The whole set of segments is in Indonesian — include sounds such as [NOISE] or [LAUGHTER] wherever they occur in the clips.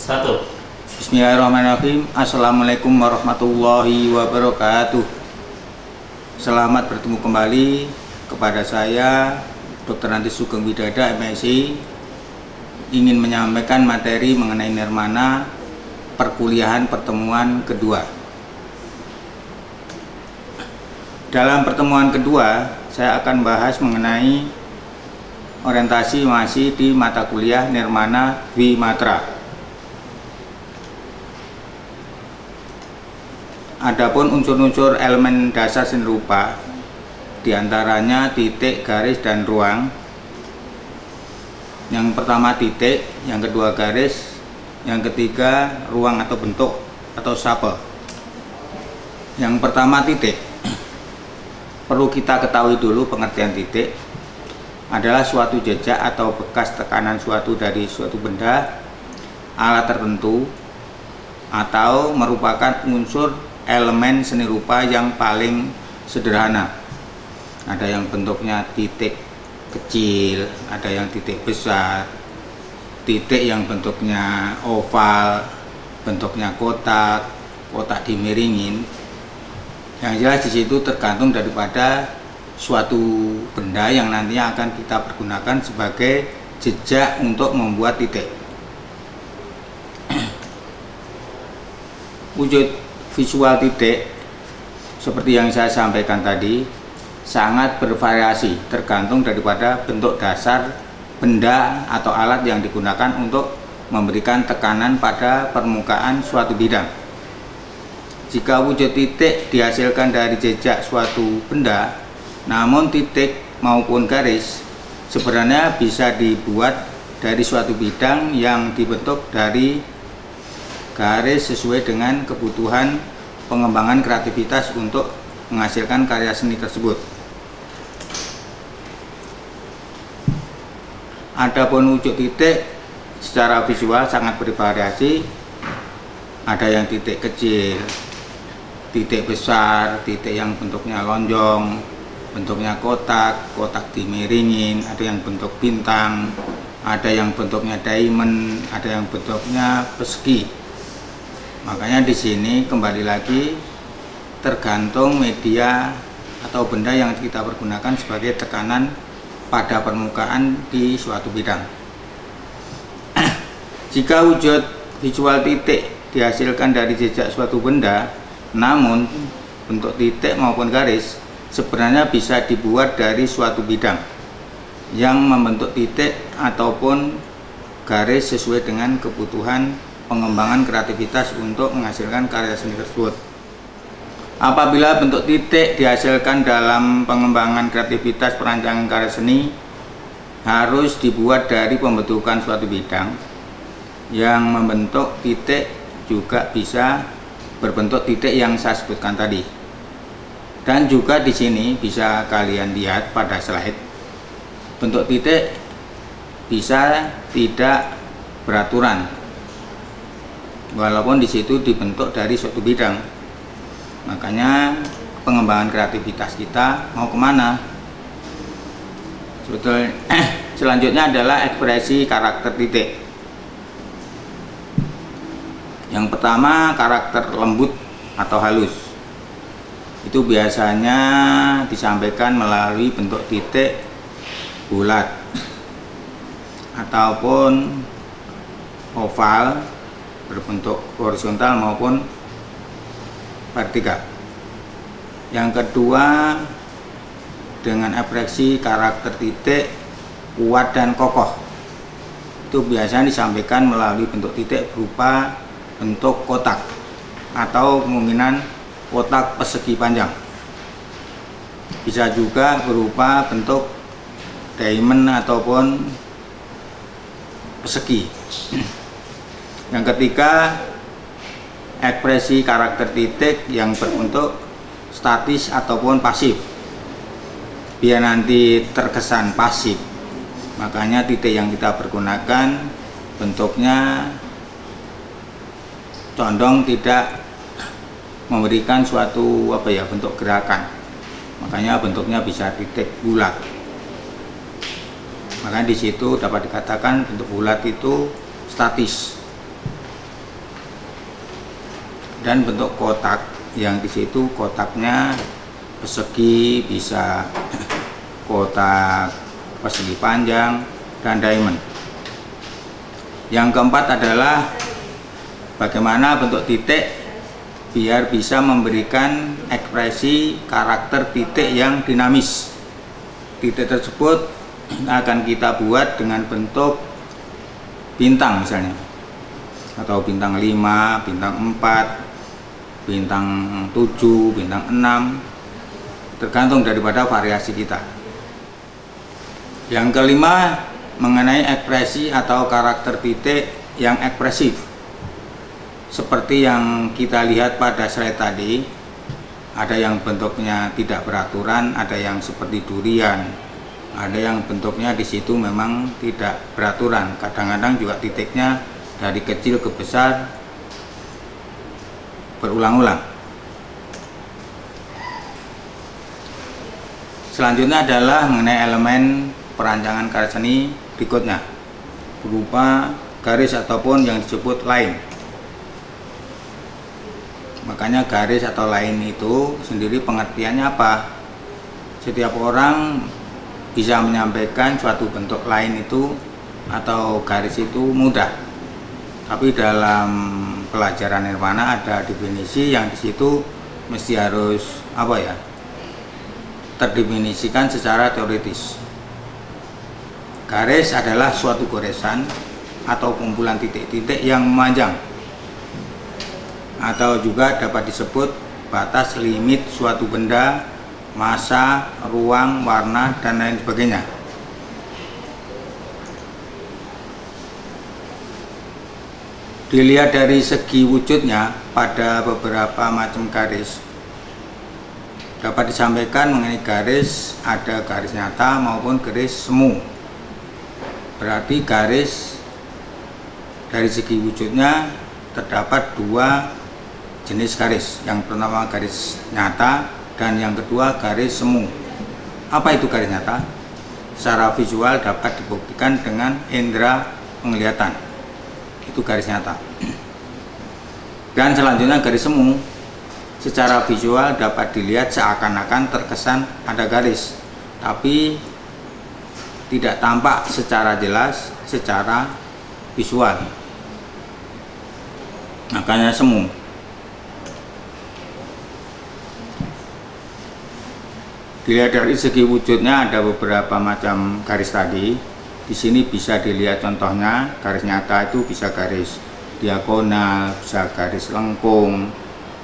Satu. Bismillahirrahmanirrahim Assalamualaikum warahmatullahi wabarakatuh Selamat bertemu kembali kepada saya Dr. Nanti Sugeng Widada MSI ingin menyampaikan materi mengenai nirmana perkuliahan pertemuan kedua dalam pertemuan kedua saya akan bahas mengenai orientasi masih di mata kuliah Nirmana Wimatra Adapun unsur-unsur elemen dasar seni rupa di antaranya titik, garis, dan ruang. Yang pertama titik, yang kedua garis, yang ketiga ruang atau bentuk atau sape. Yang pertama titik. [CLEARS THROAT] Perlu kita ketahui dulu pengertian titik adalah suatu jejak atau bekas tekanan suatu dari suatu benda, alat tertentu, atau merupakan unsur elemen seni rupa yang paling sederhana. Ada yang bentuknya titik kecil ada yang titik besar titik yang bentuknya oval bentuknya kotak kotak dimiringin. Yang jelas di situ tergantung daripada suatu benda yang nantinya akan kita pergunakan sebagai jejak untuk membuat titik. [CLEARS THROAT] Wujud visual titik seperti yang saya sampaikan tadi sangat bervariasi tergantung daripada bentuk dasar benda atau alat yang digunakan untuk memberikan tekanan pada permukaan suatu bidang. Jika wujud titik dihasilkan dari jejak suatu benda, namun titik maupun garis sebenarnya bisa dibuat dari suatu bidang yang dibentuk dari garis sesuai dengan kebutuhan pengembangan kreativitas untuk menghasilkan karya seni tersebut. Adapun wujud titik secara visual sangat bervariasi. Ada yang titik kecil, titik besar, titik yang bentuknya lonjong, bentuknya kotak, kotak dimiringin, ada yang bentuk bintang, ada yang bentuknya diamond, ada yang bentuknya persegi makanya di sini kembali lagi tergantung media atau benda yang kita pergunakan sebagai tekanan pada permukaan di suatu bidang. [CLEARS THROAT] Jika wujud visual titik dihasilkan dari jejak suatu benda namun bentuk titik maupun garis sebenarnya bisa dibuat dari suatu bidang yang membentuk titik ataupun garis sesuai dengan kebutuhan pengembangan kreativitas untuk menghasilkan karya seni tersebut. Apabila bentuk titik dihasilkan dalam pengembangan kreativitas perancangan karya seni harus dibuat dari pembentukan suatu bidang yang membentuk titik juga bisa berbentuk titik yang saya sebutkan tadi. Dan juga di sini bisa kalian lihat pada slide bentuk titik bisa tidak beraturan walaupun di situ dibentuk dari suatu bidang. Makanya pengembangan kreativitas kita mau ke mana? Sebetulnya [CLEARS THROAT] selanjutnya adalah ekspresi karakter titik. Yang pertama karakter lembut atau halus. Itu biasanya disampaikan melalui bentuk titik bulat ataupun oval berbentuk horizontal maupun vertikal. Yang kedua dengan ekspresi karakter titik kuat dan kokoh. Itu biasanya disampaikan melalui bentuk titik berupa bentuk kotak atau kemungkinan kotak persegi panjang. Bisa juga berupa bentuk diamond ataupun persegi. [CLEARS THROAT] Yang ketiga, ekspresi karakter titik yang berbentuk statis ataupun pasif. Biar nanti terkesan pasif. Makanya titik yang kita pergunakan bentuknya condong tidak memberikan suatu apa ya bentuk gerakan. Makanya bentuknya bisa titik bulat. Makanya di situ dapat dikatakan bentuk bulat itu statis dan bentuk kotak yang di situ kotaknya persegi bisa [LAUGHS] kotak persegi panjang dan diamond. Yang keempat adalah bagaimana bentuk titik biar bisa memberikan ekspresi karakter titik yang dinamis. Titik tersebut [CLEARS THROAT] akan kita buat dengan bentuk bintang misalnya atau bintang 5, bintang 4, bintang 7, bintang 6 tergantung daripada variasi kita. Yang kelima mengenai ekspresi atau karakter titik yang ekspresif. Seperti yang kita lihat pada slide tadi ada yang bentuknya tidak beraturan, ada yang seperti durian, ada yang bentuknya di situ memang tidak beraturan. Kadang-kadang juga titiknya dari kecil ke besar berulang-ulang. Selanjutnya adalah mengenai elemen perancangan karya seni berikutnya berupa garis ataupun yang disebut line. Makanya garis atau line itu sendiri pengertiannya apa? Setiap orang bisa menyampaikan suatu bentuk lain itu atau garis itu mudah tapi dalam pelajaran nirwana ada definisi yang di situ mesti harus apa ya terdefinisikan secara teoritis garis adalah suatu goresan atau kumpulan titik-titik yang memanjang atau juga dapat disebut batas limit suatu benda masa, ruang, warna, dan lain sebagainya. Dilihat dari segi wujudnya pada beberapa macam garis, dapat disampaikan mengenai garis ada garis nyata maupun garis semu. Berarti garis dari segi wujudnya terdapat dua jenis garis. Yang pertama garis nyata dan yang kedua garis semu apa itu garis nyata secara visual dapat dibuktikan dengan indera penglihatan itu garis nyata. Dan selanjutnya garis semu. Secara visual dapat dilihat seakan-akan terkesan ada garis. Tapi tidak tampak secara jelas secara visual. Makanya semu. Dilihat dari segi wujudnya ada beberapa macam garis tadi. Di sini bisa dilihat contohnya garis nyata itu bisa garis diagonal, bisa garis lengkung,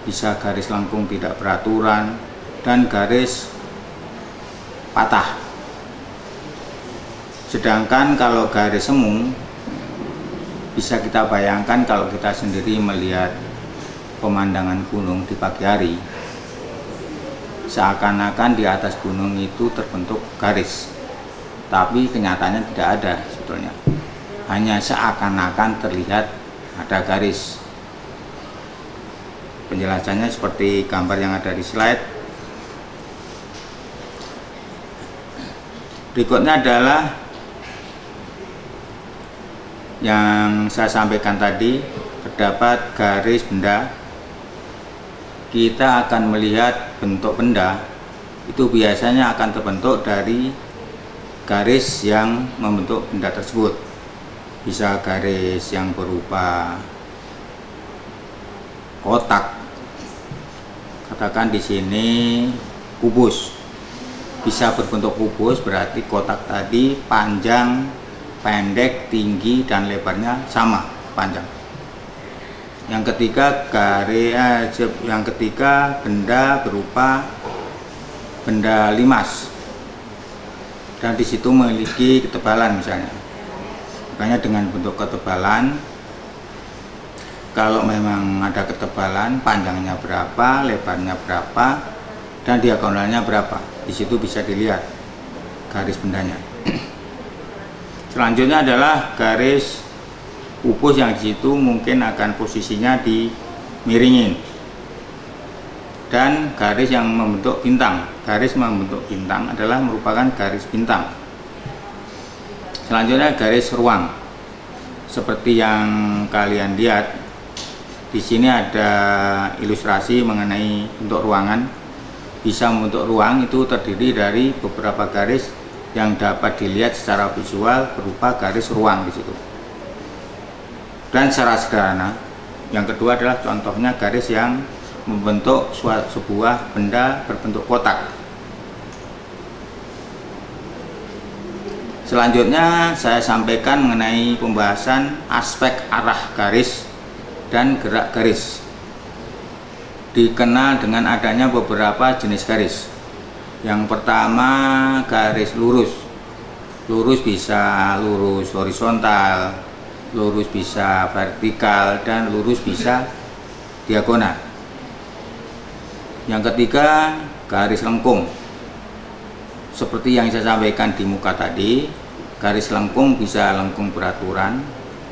bisa garis lengkung tidak beraturan, dan garis patah. Sedangkan kalau garis semu bisa kita bayangkan kalau kita sendiri melihat pemandangan gunung di pagi hari seakan-akan di atas gunung itu terbentuk garis tapi kenyataannya tidak ada sebetulnya. Hanya seakan-akan terlihat ada garis. Penjelasannya seperti gambar yang ada di slide. Berikutnya adalah yang saya sampaikan tadi terdapat garis benda. Kita akan melihat bentuk benda. Itu biasanya akan terbentuk dari garis yang membentuk benda tersebut. Bisa garis yang berupa kotak. Katakan di sini kubus. Bisa berbentuk kubus berarti kotak tadi panjang pendek tinggi dan lebarnya sama panjang. Yang ketiga karya yang ketiga benda berupa benda limas dan di situ memiliki ketebalan misalnya. Makanya dengan bentuk ketebalan kalau memang ada ketebalan panjangnya berapa lebarnya berapa dan diagonalnya berapa di situ bisa dilihat garis bendanya. [CLEARS THROAT] Selanjutnya adalah garis pupus yang di situ mungkin akan posisinya di miringin dan garis yang membentuk bintang garis membentuk bintang adalah merupakan garis bintang selanjutnya garis ruang seperti yang kalian lihat di sini ada ilustrasi mengenai bentuk ruangan. Bisa membentuk ruang itu terdiri dari beberapa garis yang dapat dilihat secara visual berupa garis ruang di situ. Dan secara sederhana, yang kedua adalah contohnya garis yang membentuk sebuah benda berbentuk kotak. Selanjutnya saya sampaikan mengenai pembahasan aspek arah garis dan gerak garis. Dikenal dengan adanya beberapa jenis garis. Yang pertama garis lurus. Lurus bisa lurus horizontal, lurus bisa vertikal, dan lurus bisa diagonal. Yang ketiga garis lengkung. Seperti yang saya sampaikan di muka tadi, garis lengkung bisa lengkung beraturan,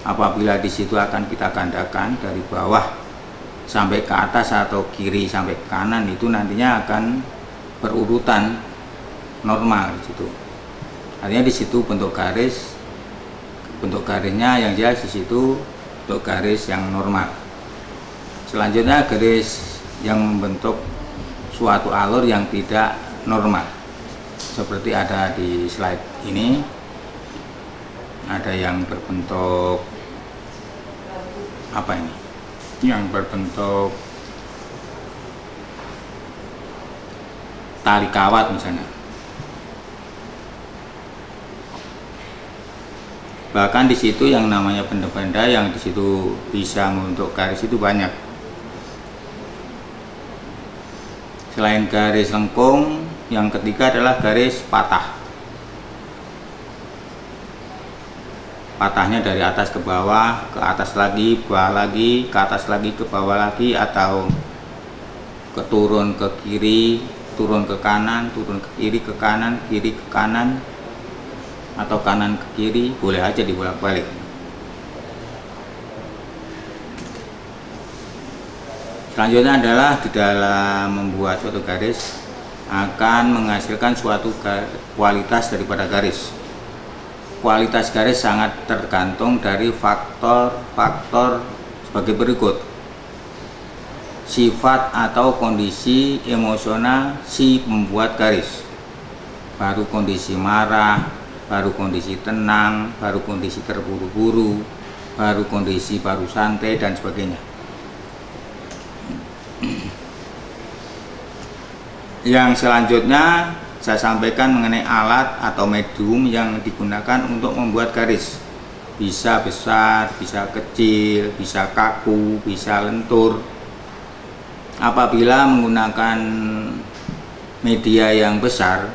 apabila di situ akan kita gandakan dari bawah sampai ke atas atau kiri sampai ke kanan itu nantinya akan berurutan normal di situ. Artinya di situ bentuk garis bentuk garisnya yang jelas di situ bentuk garis yang normal. Selanjutnya garis yang membentuk suatu alur yang tidak normal. Seperti ada di slide ini. Ada yang berbentuk apa ini yang berbentuk tali kawat misalnya bahkan di situ yang namanya benda-benda yang di situ bisa membentuk garis itu banyak selain garis lengkung yang ketiga adalah garis patah. Patahnya dari atas ke bawah ke atas lagi bawah lagi ke atas lagi ke bawah lagi atau ke turun ke kiri turun ke kanan turun ke kiri ke kanan kiri ke kanan atau kanan ke kiri boleh aja dibolak-balik selanjutnya adalah di dalam membuat suatu garis akan menghasilkan suatu kualitas daripada garis. Kualitas garis sangat tergantung dari faktor-faktor sebagai berikut. Sifat atau kondisi emosional si pembuat garis. Baru kondisi marah baru kondisi tenang baru kondisi terburu-buru baru kondisi baru santai dan sebagainya yang selanjutnya saya sampaikan mengenai alat atau medium yang digunakan untuk membuat garis. Bisa besar, bisa kecil, bisa kaku, bisa lentur. Apabila menggunakan media yang besar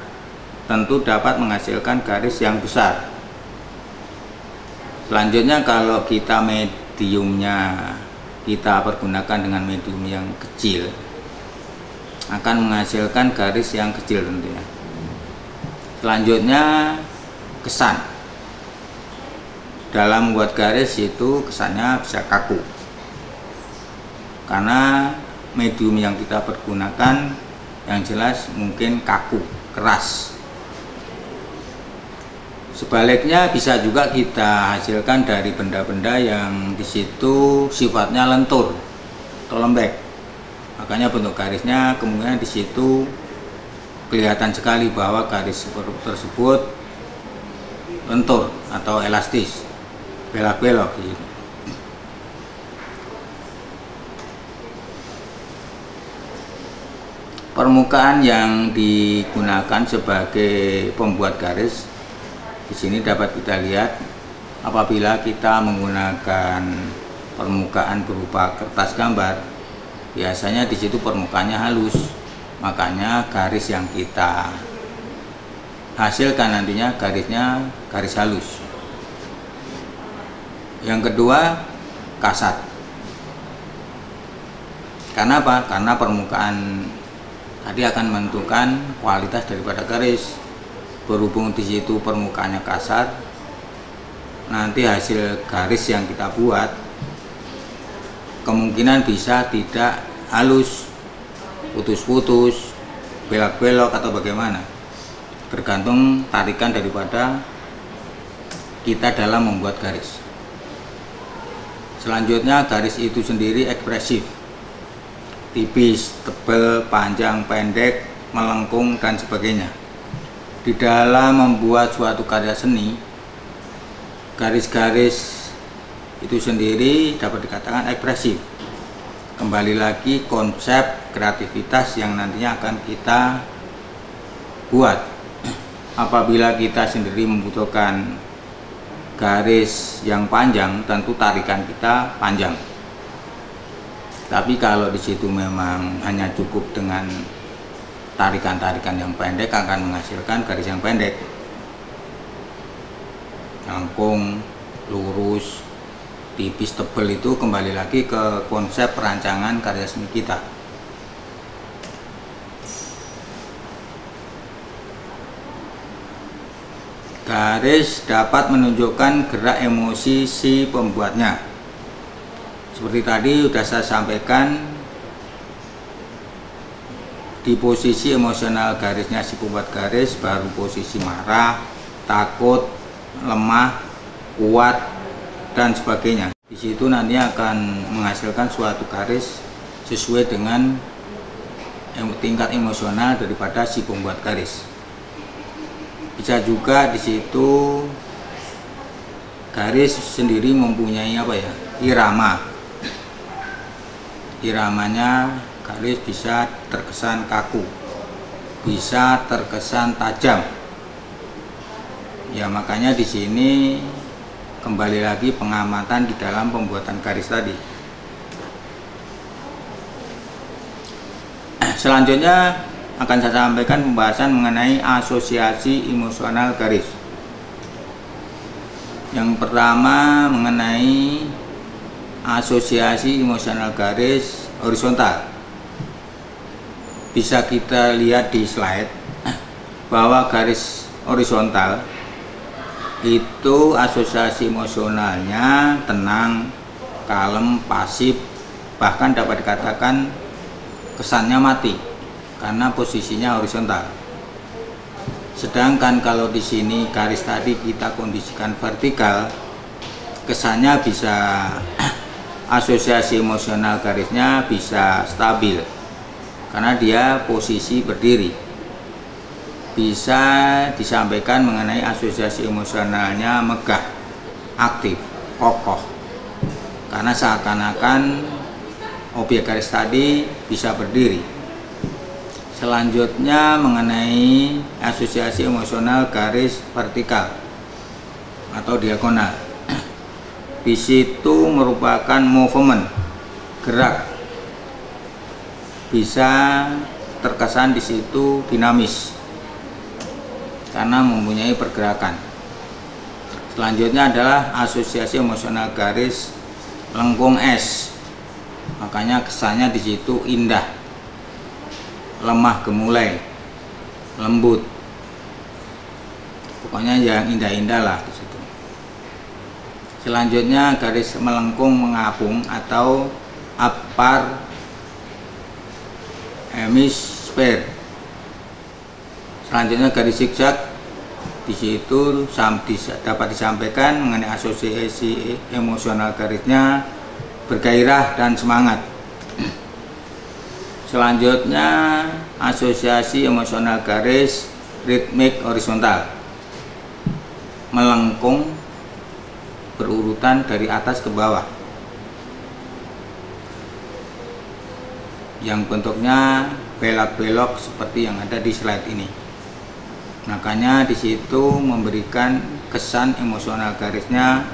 tentu dapat menghasilkan garis yang besar. Selanjutnya kalau kita mediumnya kita pergunakan dengan medium yang kecil akan menghasilkan garis yang kecil tentunya. Selanjutnya kesan. Dalam membuat garis itu kesannya bisa kaku. Karena medium yang kita pergunakan yang jelas mungkin kaku keras sebaliknya bisa juga kita hasilkan dari benda-benda yang di situ sifatnya lentur atau lembek makanya bentuk garisnya kemungkinan di situ kelihatan sekali bahwa garis tersebut lentur atau elastis belok-belok. Permukaan yang digunakan sebagai pembuat garis di sini dapat kita lihat apabila kita menggunakan permukaan berupa kertas gambar biasanya di situ permukaannya halus makanya garis yang kita hasilkan nantinya garisnya garis halus. Yang kedua kasat. Karena apa? karena permukaan tadi akan menentukan kualitas daripada garis berhubung di situ permukaannya kasar nanti hasil garis yang kita buat kemungkinan bisa tidak halus putus-putus, belok-belok atau bagaimana. Tergantung tarikan daripada kita dalam membuat garis. Selanjutnya garis itu sendiri ekspresif. Tipis, tebal, panjang, pendek, melengkung dan sebagainya. Di dalam membuat suatu karya seni, garis-garis itu sendiri dapat dikatakan ekspresif. Kembali lagi konsep kreativitas yang nantinya akan kita buat apabila kita sendiri membutuhkan garis yang panjang tentu tarikan kita panjang tapi kalau di situ memang hanya cukup dengan tarikan-tarikan yang pendek akan menghasilkan garis yang pendek langkung lurus tipis tebal itu kembali lagi ke konsep perancangan karya seni kita Garis dapat menunjukkan gerak emosi si pembuatnya. Seperti tadi sudah saya sampaikan di posisi emosional garisnya si pembuat garis baru posisi marah, takut, lemah, kuat dan sebagainya. Di situ nanti akan menghasilkan suatu garis sesuai dengan tingkat emosional daripada si pembuat garis. Bisa juga di situ garis sendiri mempunyai apa ya? Irama. Iramanya garis bisa terkesan kaku bisa terkesan tajam ya makanya di sini kembali lagi pengamatan di dalam pembuatan garis tadi [CLEARS THROAT] selanjutnya akan saya sampaikan pembahasan mengenai asosiasi emosional garis. Yang pertama mengenai asosiasi emosional garis horizontal. Bisa kita lihat di slide bahwa garis horizontal itu asosiasi emosionalnya tenang, kalem, pasif, bahkan dapat dikatakan kesannya mati karena posisinya horizontal. Sedangkan kalau di sini garis tadi kita kondisikan vertikal, kesannya bisa [CLEARS THROAT] asosiasi emosional garisnya bisa stabil karena dia posisi berdiri. Bisa disampaikan mengenai asosiasi emosionalnya megah, aktif, kokoh. Karena seakan-akan objek garis tadi bisa berdiri Selanjutnya mengenai asosiasi emosional garis vertikal atau diagonal. [CLEARS THROAT] Di situ merupakan movement, gerak. Bisa terkesan di situ dinamis karena mempunyai pergerakan. Selanjutnya adalah asosiasi emosional garis lengkung es. Makanya kesannya di situ indah lemah gemulai lembut pokoknya yang indah-indah lah di situ selanjutnya garis melengkung mengapung atau upper hemisphere selanjutnya garis zigzag. Di situ dapat disampaikan mengenai asosiasi emosional garisnya bergairah dan semangat. Selanjutnya asosiasi emosional garis ritmik horizontal. Melengkung berurutan dari atas ke bawah yang bentuknya belok-belok seperti yang ada di slide ini makanya di situ memberikan kesan emosional garisnya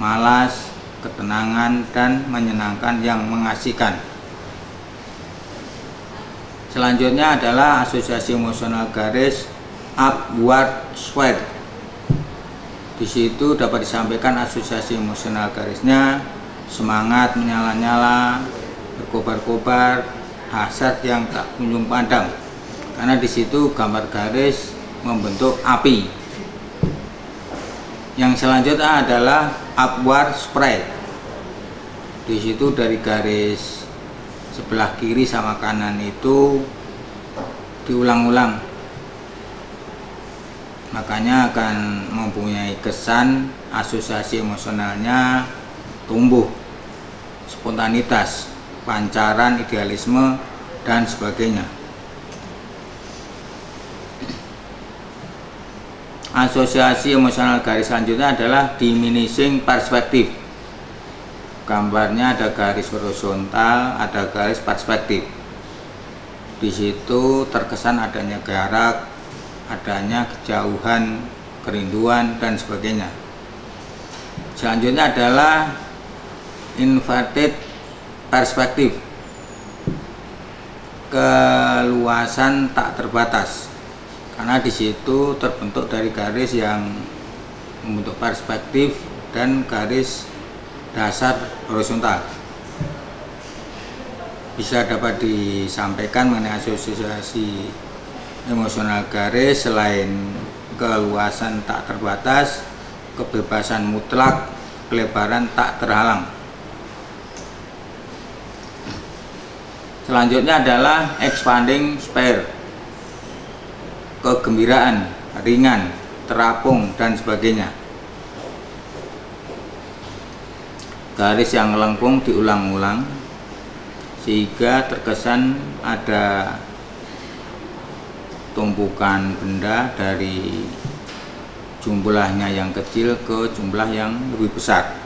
malas, ketenangan dan menyenangkan yang mengasihkan Selanjutnya adalah asosiasi emosional garis upward sweat. Di situ dapat disampaikan asosiasi emosional garisnya semangat menyala-nyala, berkobar-kobar, hasad yang tak kunjung padam. Karena di situ gambar garis membentuk api. Yang selanjutnya adalah upward spread. Di situ dari garis sebelah kiri sama kanan itu diulang-ulang makanya akan mempunyai kesan asosiasi emosionalnya tumbuh spontanitas, pancaran, idealisme, dan sebagainya. Asosiasi emosional garis selanjutnya adalah diminishing perspektif. Gambarnya ada garis horizontal, ada garis perspektif. Di situ terkesan adanya jarak, adanya kejauhan, kerinduan, dan sebagainya. Selanjutnya adalah inverted perspektif. Keluasan tak terbatas karena di situ terbentuk dari garis yang membentuk perspektif dan garis dasar horizontal bisa dapat disampaikan mengenai asosiasi emosional garis selain keluasan tak terbatas kebebasan mutlak kelebaran tak terhalang selanjutnya adalah expanding sphere kegembiraan, ringan, terapung, dan sebagainya. Garis yang lengkung diulang-ulang sehingga terkesan ada tumpukan benda dari jumlahnya yang kecil ke jumlah yang lebih besar.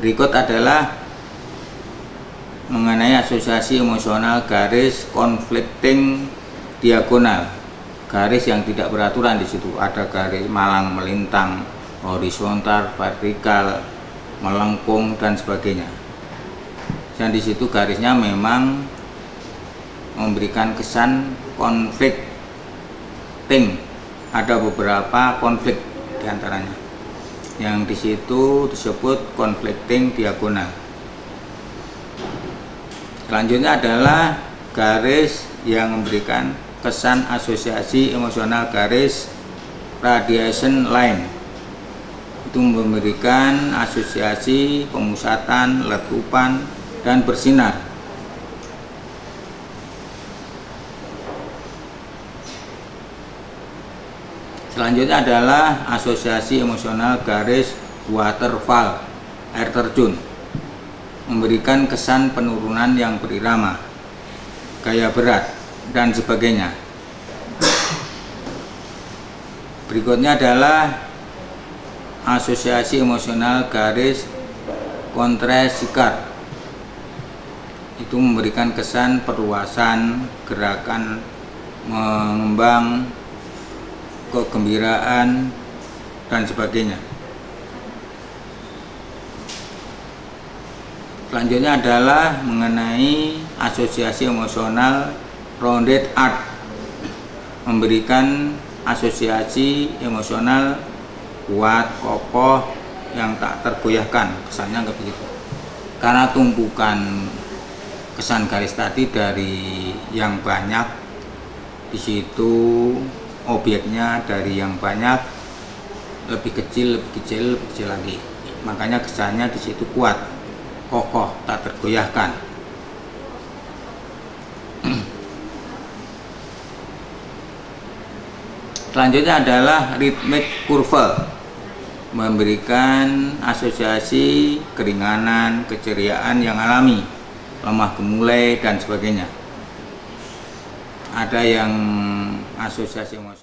Berikut adalah mengenai asosiasi emosional garis conflicting diagonal. Garis yang tidak beraturan di situ. Ada garis malang melintang horizontal vertikal melengkung dan sebagainya. Dan di situ garisnya memang memberikan kesan conflicting ada beberapa konflik di antaranya yang di situ disebut conflicting diagonal Selanjutnya adalah garis yang memberikan kesan asosiasi emosional garis radiation line itu memberikan asosiasi pemusatan, letupan, dan bersinar. Selanjutnya adalah asosiasi emosional garis waterfall air terjun memberikan kesan penurunan yang berirama, gaya berat, dan sebagainya. Berikutnya adalah asosiasi emosional garis kontrasikar. Itu memberikan kesan perluasan, gerakan mengembang, kegembiraan, dan sebagainya. Selanjutnya adalah mengenai asosiasi emosional rounded art. Memberikan asosiasi emosional kuat, kokoh, yang tak tergoyahkan. Kesannya nggak begitu. Karena tumpukan kesan garis tadi dari yang banyak di situ objeknya dari yang banyak lebih kecil lebih kecil lebih kecil lagi. Makanya kesannya di situ kuat kokoh tak tergoyahkan. [CLEARS THROAT] Selanjutnya adalah ritmik kurva. Memberikan asosiasi keringanan, keceriaan yang alami lemah gemulai dan sebagainya. Ada yang asosiasi emosional